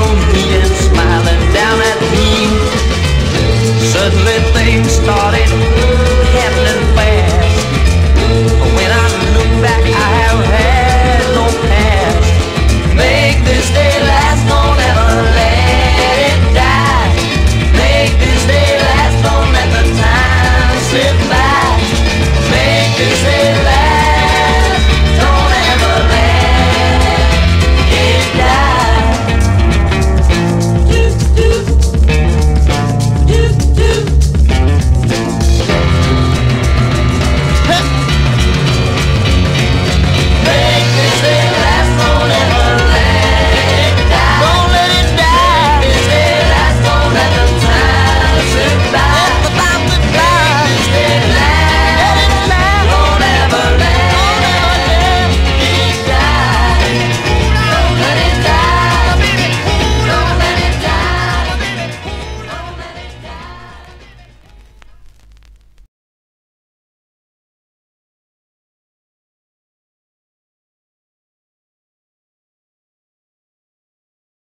near